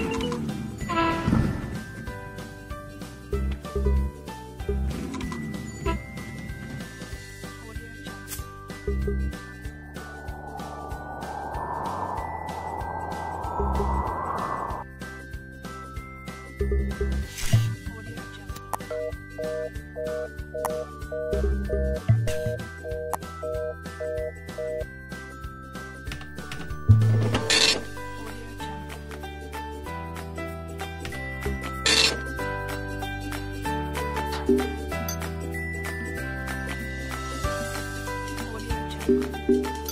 Audio jump. Audio jump. Audio jump. 我是陈。